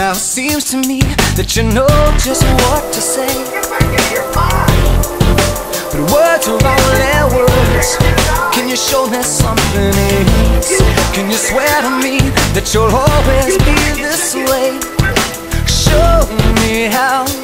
Now it seems to me that you know just what to say. But words are only words. Can you show me something else? Can you swear to me that you'll always? Be